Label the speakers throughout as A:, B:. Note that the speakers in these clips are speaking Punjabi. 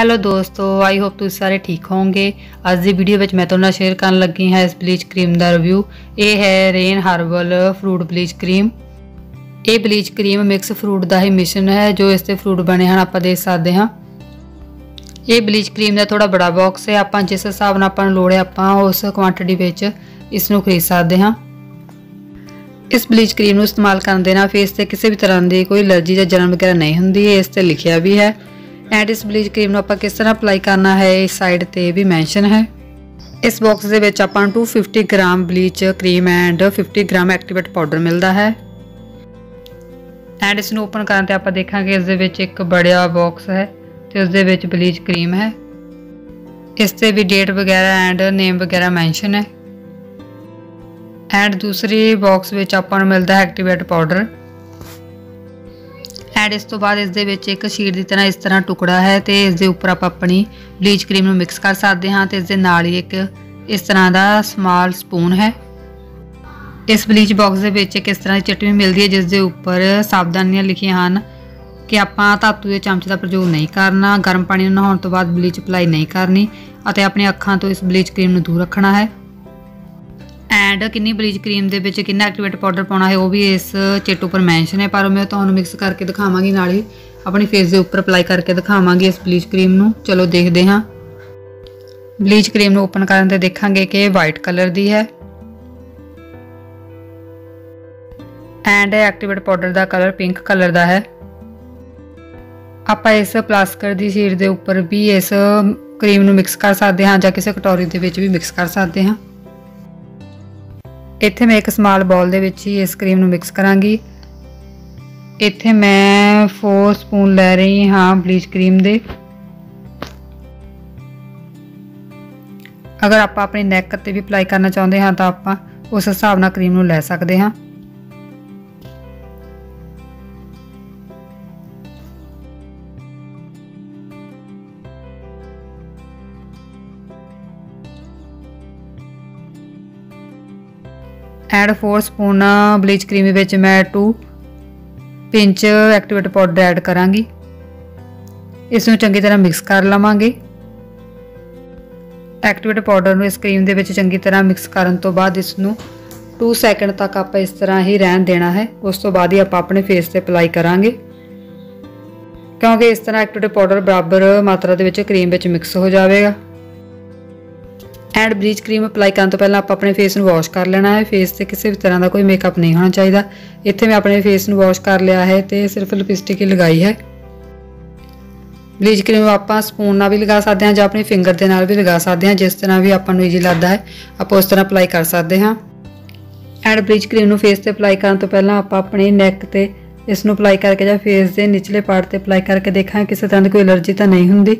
A: ਹੈਲੋ ਦੋਸਤੋ ਆਈ ਹੋਪ ਤੁਸੀਂ ਸਾਰੇ ਠੀਕ ਹੋਵੋਗੇ। ਅੱਜ ਦੀ ਵੀਡੀਓ ਵਿੱਚ ਮੈਂ ਤੁਹਾਡੇ ਨਾਲ ਸ਼ੇਅਰ ਕਰਨ ਲੱਗੀ ਹਾਂ ਇਸ ਬਲੀਚ ਕਰੀਮ ਦਾ ਰਿਵਿਊ ਇਹ ਹੈ rain herbal fruit bleach cream ਇਹ ਬਲੀਚ ਕਰੀਮ ਮਿਕਸ ਫਰੂਟ ਦਾ ਹੀ ਮਿਸ਼ਨ ਹੈ, ਜੋ ਇਸ ਤੇ ਫਰੂਟ ਬਣੇ ਹਨ, ਆਪਾਂ ਦੇਖ ਸਕਦੇ ਹਾਂ। ਇਹ ਬਲੀਚ ਕਰੀਮ ਦਾ ਥੋੜਾ ਬੜਾ ਬਾਕਸ ਹੈ, ਆਪਾਂ ਜਿਸ ਹਿਸਾਬ ਨਾਲ ਆਪਾਂ ਨੂੰ ਲੋੜ ਹੈ, ਆਪਾਂ ਉਸ ਕੁਆਂਟੀਟੀ ਵਿੱਚ ਇਸ ਨੂੰ ਖਰੀਦ ਸਕਦੇ ਹਾਂ। ਇਸ ਬਲੀਚ ਕਰੀਮ ਨੂੰ ਇਸਤੇਮਾਲ ਕਰਨ ਦੇ ਨਾਲ ਫੇਸ ਤੇ ਕਿਸੇ ਵੀ ਤਰ੍ਹਾਂ ਦੀ ਕੋਈ ਅਲਰਜੀ ਜਾਂ ਜਲਨ ਵਗੈਰਾ ਨਹੀਂ ਹੁੰਦੀ ਹੈ ਇਸ ਤੇ ਲਿਖਿਆ ਵੀ ਹੈ। ਐਂਡ ਇਸ ਬਲੀਚ ਕਰੀਮ ਨੂੰ ਆਪਾਂ ਕਿਸ ਤਰ੍ਹਾਂ ਅਪਲਾਈ ਕਰਨਾ ਹੈ, ਇਸ ਸਾਈਡ ਤੇ ਵੀ ਮੈਂਸ਼ਨ ਹੈ। ਇਸ ਬਾਕਸ ਦੇ ਵਿੱਚ ਆਪਾਂ ਨੂੰ 250 gram bleach cream and 50 gram activate powder ਮਿਲਦਾ ਹੈ। ਐਂਡ ਇਸ ਨੂੰ ਓਪਨ ਕਰਨ ਤੇ ਆਪਾਂ ਦੇਖਾਂਗੇ ਇਸ ਦੇ ਵਿੱਚ ਇੱਕ ਬੜਿਆ ਬਾਕਸ ਹੈ ਤੇ ਉਸ ਦੇ ਵਿੱਚ ਬਲੀਚ ਕਰੀਮ ਹੈ। ਇਸ ਤੇ ਵੀ ਡੇਟ ਵਗੈਰਾ ਐਂਡ ਨੇਮ ਵਗੈਰਾ ਮੈਂਸ਼ਨ ਹੈ। ਐਂਡ ਦੂਸਰੀ ਬਾਕਸ ਵਿੱਚ ਆਪਾਂ ਨੂੰ ਮਿਲਦਾ ਹੈ ਐਕਟੀਵੇਟ ਪਾਊਡਰ ਐਂਡ ਇਸ ਤੋਂ ਬਾਅਦ ਇਸ ਦੇ ਵਿੱਚ ਇੱਕ ਸ਼ੀਟ ਦੀ ਤਰ੍ਹਾਂ ਇਸ ਤਰ੍ਹਾਂ ਟੁਕੜਾ ਹੈ ਤੇ ਇਸ ਦੇ ਉੱਪਰ ਆਪਾਂ ਆਪਣੀ ਬਲੀਚ ਕਰੀਮ ਨੂੰ ਮਿਕਸ ਕਰ ਸਕਦੇ ਹਾਂ ਤੇ ਇਸ ਦੇ ਨਾਲ ਹੀ ਇੱਕ ਇਸ ਤਰ੍ਹਾਂ ਦਾ ਸਮਾਲ ਸਪੂਨ ਹੈ। ਇਸ ਬਲੀਚ ਬਾਕਸ ਦੇ ਵਿੱਚ ਇੱਕ ਇਸ ਤਰ੍ਹਾਂ ਦੀ ਚਟਨੀ ਮਿਲਦੀ ਹੈ ਜਿਸ ਦੇ ਉੱਪਰ ਸਾਵਧਾਨੀਆਂ ਲਿਖੀਆਂ ਹਨ ਕਿ ਆਪਾਂ ਧਾਤੂ ਦੇ ਚਮਚ ਦਾ ਪ੍ਰਯੋਗ ਨਹੀਂ ਕਰਨਾ, ਗਰਮ ਪਾਣੀ ਨਾਲ ਨਹਾਉਣ ਤੋਂ ਬਾਅਦ ਬਲੀਚ ਅਪਲਾਈ ਨਹੀਂ ਕਰਨੀ ਅਤੇ ਆਪਣੀ ਅੱਖਾਂ ਤੋਂ ਇਸ ਬਲੀਚ ਕਰੀਮ ਨੂੰ ਦੂਰ ਰੱਖਣਾ ਹੈ। ਐਂਡ ਕਿੰਨੀ ਬਲੀਚ ਕਰੀਮ ਦੇ ਵਿੱਚ ਕਿੰਨਾ ਐਕਟੀਵੇਟ ਪਾਊਡਰ ਪਾਉਣਾ ਹੈ, ਉਹ ਵੀ ਇਸ ਚਿੱਟ ਉੱਪਰ ਮੈਂਸ਼ਨ ਹੈ, ਪਰ ਮੈਂ ਤੁਹਾਨੂੰ ਮਿਕਸ ਕਰਕੇ ਦਿਖਾਵਾਂਗੀ, ਨਾਲ ਹੀ ਆਪਣੀ ਫੇਸ ਦੇ ਉੱਪਰ ਅਪਲਾਈ ਕਰਕੇ ਦਿਖਾਵਾਂਗੀ ਇਸ ਬਲੀਚ ਕਰੀਮ ਨੂੰ। ਚਲੋ ਦੇਖਦੇ ਹਾਂ। ਬਲੀਚ ਕਰੀਮ ਨੂੰ ਓਪਨ ਕਰਨ ਤੇ ਦੇਖਾਂਗੇ ਕਿ ਇਹ ਵਾਈਟ ਕਲਰ ਦੀ ਹੈ। ਐਂਡ ਐਕਟੀਵੇਟ ਪਾਊਡਰ ਦਾ ਕਲਰ ਪਿੰਕ ਕਲਰ ਦਾ ਹੈ। ਆਪਾਂ ਇਸ ਪਲਾਸਟਿਕ ਦੀ ਸ਼ੀਟ ਦੇ ਉੱਪਰ ਵੀ ਇਸ ਕਰੀਮ ਨੂੰ ਮਿਕਸ ਕਰ ਸਕਦੇ ਹਾਂ ਜਾਂ ਕਿਸੇ ਕਟੋਰੀ ਦੇ ਵਿੱਚ ਵੀ ਮਿਕਸ ਕਰ ਸਕਦੇ ਹਾਂ। ਇੱਥੇ ਮੈਂ ਇੱਕ ਸਮਾਲ ਬਾਲ ਦੇ ਵਿੱਚ ਹੀ ਇਸ ਕਰੀਮ ਨੂੰ ਮਿਕਸ ਕਰਾਂਗੀ। ਇੱਥੇ ਮੈਂ 4 ਸਪੂਨ ਲੈ ਰਹੀ ਹਾਂ ਬਲੀਚ ਕਰੀਮ ਦੇ। ਅਗਰ ਆਪਾਂ ਆਪਣੀ ਨੈਕ ਤੇ ਵੀ ਅਪਲਾਈ ਕਰਨਾ ਚਾਹੁੰਦੇ ਹਾਂ ਤਾਂ ਆਪਾਂ ਉਸ ਹਿਸਾਬ ਨਾਲ ਕਰੀਮ ਨੂੰ ਲੈ ਸਕਦੇ ਹਾਂ। ਐਡ 4 ਸਪੂਨ ਬਲੀਚ ਕਰੀਮ ਵਿੱਚ ਮੈਂ 2 ਪਿੰਚ ਐਕਟੀਵੇਟ ਪਾਊਡਰ ਐਡ ਕਰਾਂਗੀ। ਇਸ ਨੂੰ ਚੰਗੀ ਤਰ੍ਹਾਂ ਮਿਕਸ ਕਰ ਲਵਾਂਗੇ। ਐਕਟੀਵੇਟ ਪਾਊਡਰ ਨੂੰ ਇਸ ਕਰੀਮ ਦੇ ਵਿੱਚ ਚੰਗੀ ਤਰ੍ਹਾਂ ਮਿਕਸ ਕਰਨ ਤੋਂ ਬਾਅਦ ਇਸ ਨੂੰ 2 ਸੈਕਿੰਡ ਤੱਕ ਆਪਾਂ ਇਸ ਤਰ੍ਹਾਂ ਹੀ ਰਹਿਣ ਦੇਣਾ ਹੈ। ਉਸ ਤੋਂ ਬਾਅਦ ਹੀ ਆਪਾਂ ਆਪਣੇ ਫੇਸ ਤੇ ਅਪਲਾਈ ਕਰਾਂਗੇ। ਕਿਉਂਕਿ ਇਸ ਤਰ੍ਹਾਂ ਐਕਟੀਵੇਟ ਪਾਊਡਰ ਬਰਾਬਰ ਮਾਤਰਾ ਦੇ ਵਿੱਚ ਕਰੀਮ ਵਿੱਚ ਮਿਕਸ ਹੋ ਜਾਵੇਗਾ। ਐਂਡ ਬਲੀਚ ਕਰੀਮ ਅਪਲਾਈ ਕਰਨ ਤੋਂ ਪਹਿਲਾਂ ਆਪਾਂ ਆਪਣੇ ਫੇਸ ਨੂੰ ਵਾਸ਼ ਕਰ ਲੈਣਾ ਹੈ। ਫੇਸ ਤੇ ਕਿਸੇ ਵੀ ਤਰ੍ਹਾਂ ਦਾ ਕੋਈ ਮੇਕਅਪ ਨਹੀਂ ਹੋਣਾ ਚਾਹੀਦਾ। ਇੱਥੇ ਮੈਂ ਆਪਣੇ ਫੇਸ ਨੂੰ ਵਾਸ਼ ਕਰ ਲਿਆ ਹੈ ਤੇ ਸਿਰਫ ਲਿਪਸਟਿਕ ਹੀ ਲਗਾਈ ਹੈ। ਬਲੀਚ ਕਰੀਮ ਆਪਾਂ ਸਪੂਨ ਨਾਲ ਵੀ ਲਗਾ ਸਕਦੇ ਹਾਂ ਜਾਂ ਆਪਣੇ ਫਿੰਗਰ ਦੇ ਨਾਲ ਵੀ ਲਗਾ ਸਕਦੇ ਹਾਂ, ਜਿਸ ਤਰ੍ਹਾਂ ਵੀ ਆਪਾਂ ਨੂੰ ਈਜ਼ੀ ਲੱਗਦਾ ਹੈ। ਆਪਾਂ ਉਸ ਤਰ੍ਹਾਂ ਅਪਲਾਈ ਕਰ ਸਕਦੇ ਹਾਂ। ਐਂਡ ਬਲੀਚ ਕਰੀਮ ਨੂੰ ਫੇਸ ਤੇ ਅਪਲਾਈ ਕਰਨ ਤੋਂ ਪਹਿਲਾਂ ਆਪਾਂ ਆਪਣੇ ਨੈਕ ਤੇ ਇਸ ਨੂੰ ਅਪਲਾਈ ਕਰਕੇ ਜਾਂ ਫੇਸ ਦੇ ਨਿਚਲੇ ਪਾਰਟ ਤੇ ਅਪਲਾਈ ਕਰਕੇ ਦੇਖਾਂ। ਕਿਸੇ ਤਰ੍ਹਾਂ ਦੀ ਕੋਈ ਅਲਰਜੀ ਤਾਂ ਨਹੀਂ ਹੁੰਦੀ।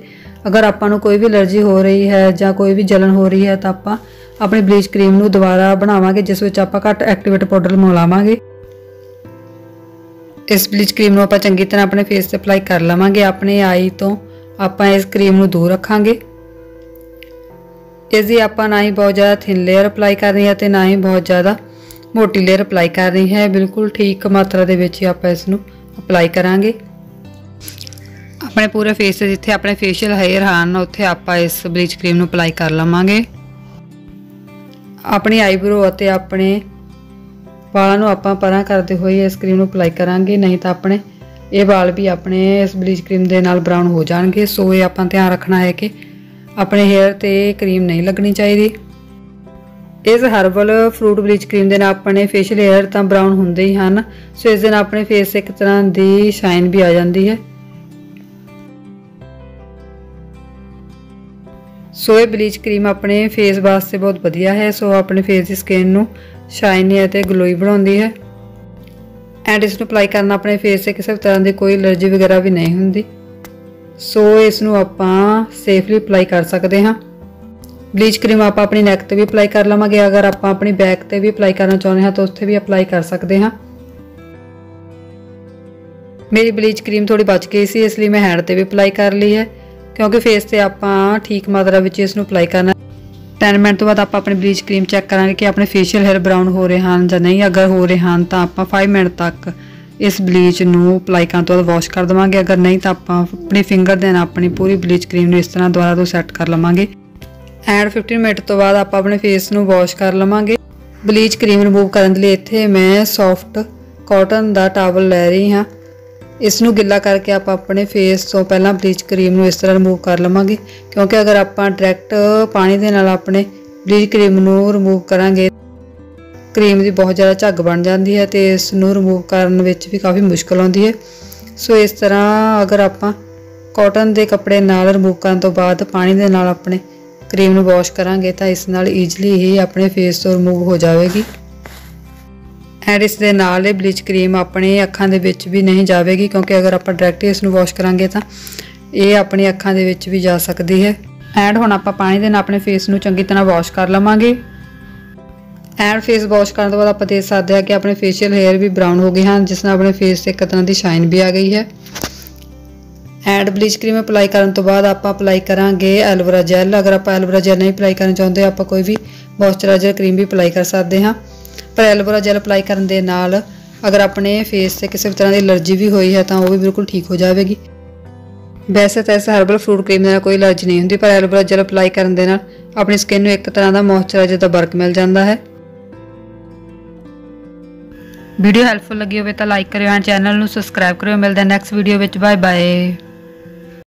A: ਅਗਰ ਆਪਾਂ ਨੂੰ ਕੋਈ ਵੀ ਅਲਰਜੀ ਹੋ ਰਹੀ ਹੈ ਜਾਂ ਕੋਈ ਵੀ ਜਲਨ ਹੋ ਰਹੀ ਹੈ ਤਾਂ ਆਪਾਂ ਆਪਣੀ ਬਲੀਚ ਕਰੀਮ ਨੂੰ ਦੁਬਾਰਾ ਬਣਾਵਾਂਗੇ, ਜਿਸ ਵਿੱਚ ਆਪਾਂ ਘੱਟ ਐਕਟੀਵੇਟ ਪਾਊਡਰ ਮਿਲਾਵਾਂਗੇ। ਇਸ ਬਲੀਚ ਕਰੀਮ ਨੂੰ ਆਪਾਂ ਚੰਗੀ ਤਰ੍ਹਾਂ ਆਪਣੇ ਫੇਸ ਤੇ ਅਪਲਾਈ ਕਰ ਲਵਾਂਗੇ। ਆਪਣੇ ਆਈ ਤੋਂ ਆਪਾਂ ਇਸ ਕਰੀਮ ਨੂੰ ਦੂਰ ਰੱਖਾਂਗੇ। ਇਸ ਦੀ ਆਪਾਂ ਨਾ ਹੀ ਬਹੁਤ ਜ਼ਿਆਦਾ ਥਿਨ ਲੇਅਰ ਅਪਲਾਈ ਕਰਨੀ ਹੈ ਤੇ ਨਾ ਹੀ ਬਹੁਤ ਜ਼ਿਆਦਾ ਮੋਟੀ ਲੇਅਰ ਅਪਲਾਈ ਕਰਨੀ ਹੈ। ਬਿਲਕੁਲ ਠੀਕ ਮਾਤਰਾ ਦੇ ਵਿੱਚ ਹੀ ਆਪਾਂ ਇਸ ਨੂੰ ਅਪਲਾਈ ਕਰਾਂਗੇ। ਆਪਣੇ ਪੂਰੇ ਫੇਸ ਤੇ ਜਿੱਥੇ ਆਪਣੇ ਫੇਸ਼ੀਅਲ ਹੇਅਰ ਹਨ, ਉੱਥੇ ਆਪਾਂ ਇਸ ਬਲੀਚ ਕਰੀਮ ਨੂੰ ਅਪਲਾਈ ਕਰ ਲਵਾਂਗੇ। ਆਪਣੀ ਆਈਬ੍ਰੋ ਅਤੇ ਆਪਣੇ ਵਾਲਾਂ ਨੂੰ ਆਪਾਂ ਪਰਾਂ ਕਰਦੇ ਹੋਏ ਇਸ ਕਰੀਮ ਨੂੰ ਅਪਲਾਈ ਕਰਾਂਗੇ, ਨਹੀਂ ਤਾਂ ਆਪਣੇ ਇਹ ਵਾਲ ਵੀ ਆਪਣੇ ਇਸ ਬਲੀਚ ਕਰੀਮ ਦੇ ਨਾਲ ਬਰਾਊਨ ਹੋ ਜਾਣਗੇ। ਸੋ ਇਹ ਆਪਾਂ ਧਿਆਨ ਰੱਖਣਾ ਹੈ ਕਿ ਆਪਣੇ ਹੇਅਰ ਤੇ ਕਰੀਮ ਨਹੀਂ ਲੱਗਣੀ ਚਾਹੀਦੀ। ਇਸ ਹਰਬਲ ਫਰੂਟ ਬਲੀਚ ਕਰੀਮ ਦੇ ਨਾਲ ਆਪਣੇ ਫੇਸ਼ੀਅਲ ਹੇਅਰ ਤਾਂ ਬਰਾਊਨ ਹੁੰਦੇ ਹੀ ਹਨ। ਸੋ ਇਸ ਦੇ ਨਾਲ ਆਪਣੇ ਫੇਸ 'ਤੇ ਇੱਕ ਤਰ੍ਹਾਂ ਦੀ ਸ਼ਾਈਨ ਵੀ ਆ ਜਾਂਦੀ ਹੈ। ਸੋ ਇਹ ਬਲੀਚ ਕਰੀਮ ਆਪਣੇ ਫੇਸ ਵਾਸਤੇ ਬਹੁਤ ਵਧੀਆ ਹੈ। ਸੋ ਆਪਣੇ ਫੇਸ ਦੀ ਸਕਿਨ ਨੂੰ ਸ਼ਾਈਨੀ ਅਤੇ ਗਲੋਈ ਬਣਾਉਂਦੀ ਹੈ। ਐਂਡ ਇਸ ਨੂੰ ਅਪਲਾਈ ਕਰਨਾ ਆਪਣੇ ਫੇਸ ਤੇ ਕਿਸੇ ਵੀ ਤਰ੍ਹਾਂ ਦੀ ਕੋਈ ਅਲਰਜੀ ਵਗੈਰਾ ਵੀ ਨਹੀਂ ਹੁੰਦੀ। ਸੋ ਇਸ ਨੂੰ ਆਪਾਂ ਸੇਫਲੀ ਅਪਲਾਈ ਕਰ ਸਕਦੇ ਹਾਂ। ਬਲੀਚ ਕਰੀਮ ਆਪਾਂ ਆਪਣੀ ਨੈਕ ਤੇ ਵੀ ਅਪਲਾਈ ਕਰ ਲਵਾਂਗੇ। ਅਗਰ ਆਪਾਂ ਆਪਣੀ ਬੈਕ ਤੇ ਵੀ ਅਪਲਾਈ ਕਰਨਾ ਚਾਹੁੰਦੇ ਹਾਂ ਤਾਂ ਉੱਥੇ ਵੀ ਅਪਲਾਈ ਕਰ ਸਕਦੇ ਹਾਂ। ਮੇਰੀ ਬਲੀਚ ਕਰੀਮ ਥੋੜੀ ਬਚ ਗਈ ਸੀ, ਇਸ ਲਈ ਮੈਂ ਹੈਂਡ ਤੇ ਵੀ ਅਪਲਾਈ ਕਰ ਲਈ ਹੈ। ਕਿਉਂਕਿ ਫੇਸ ਤੇ ਆਪਾਂ ਠੀਕ ਮਾਤਰਾ ਵਿੱਚ ਇਸ ਨੂੰ ਅਪਲਾਈ ਕਰਨਾ 10 ਮਿੰਟ ਤੋਂ ਬਾਅਦ ਆਪਾਂ ਆਪਣੀ ਬਲੀਚ ਕਰੀਮ ਚੈੱਕ ਕਰਾਂਗੇ ਕਿ ਆਪਣੇ ਫੇਸ਼ੀਅਲ ਹੇਅਰ ਬਰਾਊਨ ਹੋ ਰਹੇ ਹਨ ਜਾਂ ਨਹੀਂ। ਅਗਰ ਹੋ ਰਹੇ ਹਨ ਤਾਂ ਆਪਾਂ 5 ਮਿੰਟ ਤੱਕ ਇਸ ਬਲੀਚ ਨੂੰ ਅਪਲਾਈ ਕਰਨ ਤੋਂ ਬਾਅਦ ਵਾਸ਼ ਕਰ ਦਵਾਂਗੇ। ਅਗਰ ਨਹੀਂ ਤਾਂ ਆਪਾਂ ਆਪਣੀ ਫਿੰਗਰ ਦੇ ਨਾਲ ਆਪਣੀ ਪੂਰੀ ਬਲੀਚ ਕਰੀਮ ਨੂੰ ਇਸ ਤਰ੍ਹਾਂ ਦੁਬਾਰਾ ਤੋਂ ਸੈੱਟ ਕਰ ਲਵਾਂਗੇ। ਐਂਡ 15 ਮਿੰਟ ਤੋਂ ਬਾਅਦ ਆਪਾਂ ਆਪਣੇ ਫੇਸ ਨੂੰ ਵਾਸ਼ ਕਰ ਲਵਾਂਗੇ। ਬਲੀਚ ਕਰੀਮ ਰਿਮੂਵ ਕਰਨ ਦੇ ਲਈ ਇੱਥੇ ਮੈਂ ਸੌਫਟ ਕਾਟਨ ਦਾ ਟਾਵਲ ਲੈ ਰਹੀ ਹਾਂ। ਇਸ ਨੂੰ ਗਿੱਲਾ ਕਰਕੇ ਆਪਾਂ ਆਪਣੇ ਫੇਸ ਤੋਂ ਪਹਿਲਾਂ ਬਲੀਚ ਕਰੀਮ ਨੂੰ ਇਸ ਤਰ੍ਹਾਂ ਰਿਮੂਵ ਕਰ ਲਵਾਂਗੇ। ਕਿਉਂਕਿ ਅਗਰ ਆਪਾਂ ਡਾਇਰੈਕਟ ਪਾਣੀ ਦੇ ਨਾਲ ਆਪਣੇ ਬਲੀਚ ਕਰੀਮ ਨੂੰ ਰਿਮੂਵ ਕਰਾਂਗੇ ਕਰੀਮ ਦੀ ਬਹੁਤ ਜ਼ਿਆਦਾ ਝੱਗ ਬਣ ਜਾਂਦੀ ਹੈ ਤੇ ਇਸ ਨੂੰ ਰਿਮੂਵ ਕਰਨ ਵਿੱਚ ਵੀ ਕਾਫੀ ਮੁਸ਼ਕਲ ਆਉਂਦੀ ਹੈ। ਸੋ ਇਸ ਤਰ੍ਹਾਂ ਅਗਰ ਆਪਾਂ ਕਾਟਨ ਦੇ ਕੱਪੜੇ ਨਾਲ ਰਿਮੂਵ ਕਰਨ ਤੋਂ ਬਾਅਦ ਪਾਣੀ ਦੇ ਨਾਲ ਆਪਣੇ ਕਰੀਮ ਨੂੰ ਵਾਸ਼ ਕਰਾਂਗੇ ਤਾਂ ਇਸ ਨਾਲ ਈਜ਼ੀਲੀ ਹੀ ਆਪਣੇ ਫੇਸ ਤੋਂ ਰਿਮੂਵ ਹੋ ਜਾਵੇਗੀ। ਐਂਡ ਇਸ ਦੇ ਨਾਲ ਇਹ ਬਲੀਚ ਕਰੀਮ ਆਪਣੇ ਅੱਖਾਂ ਦੇ ਵਿੱਚ ਵੀ ਨਹੀਂ ਜਾਵੇਗੀ, ਕਿਉਂਕਿ ਅਗਰ ਆਪਾਂ ਡਾਇਰੈਕਟ ਇਸ ਨੂੰ ਵਾਸ਼ ਕਰਾਂਗੇ ਤਾਂ ਇਹ ਆਪਣੀ ਅੱਖਾਂ ਦੇ ਵਿੱਚ ਵੀ ਜਾ ਸਕਦੀ ਹੈ। ਐਂਡ ਹੁਣ ਆਪਾਂ ਪਾਣੀ ਦੇ ਨਾਲ ਆਪਣੇ ਫੇਸ ਨੂੰ ਚੰਗੀ ਤਰ੍ਹਾਂ ਵਾਸ਼ ਕਰ ਲਵਾਂਗੇ। ਐਂਡ ਫੇਸ ਵਾਸ਼ ਕਰਨ ਤੋਂ ਬਾਅਦ ਆਪਾਂ ਦੇਖ ਸਕਦੇ ਹਾਂ ਕਿ ਆਪਣੇ ਫੇਸ਼ੀਅਲ ਹੇਅਰ ਵੀ ਬਰਾਊਨ ਹੋ ਗਏ ਹਨ, ਜਿਸ ਨਾਲ ਆਪਣੇ ਫੇਸ ਤੇ ਇੱਕ ਤਰ੍ਹਾਂ ਦੀ ਸ਼ਾਈਨ ਵੀ ਆ ਗਈ ਹੈ। ਐਂਡ ਬਲੀਚ ਕਰੀਮ ਅਪਲਾਈ ਕਰਨ ਤੋਂ ਬਾਅਦ ਆਪਾਂ ਅਪਲਾਈ ਕਰਾਂਗੇ ਐਲੋਵੇਰਾ ਜੈਲ ਅਗਰ ਆਪਾਂ ਐਲੋਵੇਰਾ ਜੈਲ ਨਹੀਂ ਅਪਲਾਈ ਕਰਨਾ ਚਾਹੁੰਦੇ, ਆਪਾਂ ਕੋਈ ਵੀ ਮੋਇਸਚਰਾਈਜ਼ਰ ਕਰੀਮ ਵੀ ਅਪਲਾਈ ਕਰ ਸਕਦੇ ਹਾਂ। ਪਰ ਐਲੋਵੇਰਾ ਜੈਲ ਅਪਲਾਈ ਕਰਨ ਦੇ ਨਾਲ ਅਗਰ ਆਪਣੇ ਫੇਸ ਤੇ ਕਿਸੇ ਵੀ ਤਰ੍ਹਾਂ ਦੀ ਅਲਰਜੀ ਵੀ ਹੋਈ ਹੈ ਤਾਂ ਉਹ ਵੀ ਬਿਲਕੁਲ ਠੀਕ ਹੋ ਜਾਵੇਗੀ। ਵੈਸੇ ਤਾਂ ਇਸ ਹਰਬਲ ਫਰੂਟ ਕਰੀਮ ਨਾਲ ਕੋਈ ਅਲਰਜੀ ਨਹੀਂ ਹੁੰਦੀ, ਪਰ ਐਲੋਵੇਰਾ ਜੈਲ ਅਪਲਾਈ ਕਰਨ ਦੇ ਨਾਲ ਆਪਣੀ ਸਕਿਨ ਨੂੰ ਇੱਕ ਤਰ੍ਹਾਂ ਦਾ ਮੋਇਸਚਰਾਈਜ਼ਰ ਦਾ ਵਰਕ ਮਿਲ ਜਾਂਦਾ ਹੈ। ਵੀਡੀਓ ਹੈਲਪਫੁਲ ਲੱਗੀ ਹੋਵੇ ਤਾਂ ਲਾਈਕ ਕਰਿਓ ਐਂਡ ਚੈਨਲ ਨੂੰ ਸਬਸਕ੍ਰਾਈਬ ਕਰਿਓ। ਮਿਲਦੇ ਨੈਕਸਟ ਵੀਡੀਓ ਵਿੱਚ। Bye bye